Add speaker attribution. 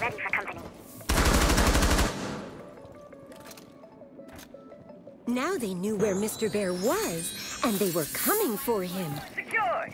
Speaker 1: Ready for company.
Speaker 2: Now they knew where Mr. Bear was, and they were coming for him.
Speaker 3: Secured.